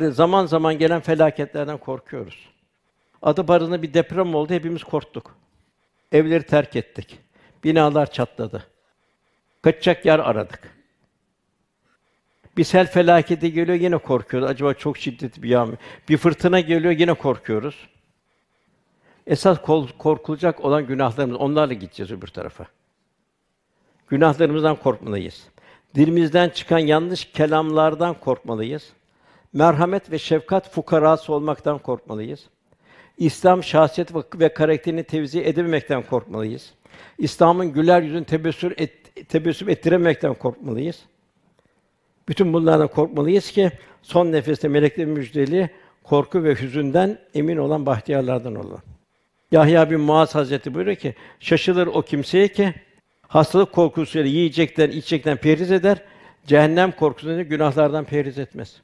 Zaman zaman gelen felaketlerden korkuyoruz. Adı barında bir deprem oldu, hepimiz korktuk. Evleri terk ettik. Binalar çatladı. Kaçacak yer aradık. Bir sel felaketi geliyor yine korkuyoruz. Acaba çok şiddetli bir yağmur. Bir fırtına geliyor yine korkuyoruz. Esas korkulacak olan günahlarımız. Onlarla gideceğiz öbür tarafa. Günahlarımızdan korkmalıyız. Dilimizden çıkan yanlış kelamlardan korkmalıyız. Merhamet ve şefkat fukarası olmaktan korkmalıyız. İslam şahsiyet ve karakterini tevzi edememekten korkmalıyız. İslam'ın güler yüzünü tebessüm et, tebessüm ettiremekten korkmalıyız. Bütün bunlardan korkmalıyız ki son nefeste meleklerin müjdeli korku ve hüzünden emin olan bahtiyarlardan olalım. Yahya bin Muaz Hazreti buyuruyor ki şaşılır o kimseye ki hastalık korkusuyla yiyecekten, içecekten perhiz eder, cehennem korkusuyla günahlardan perhiz etmez.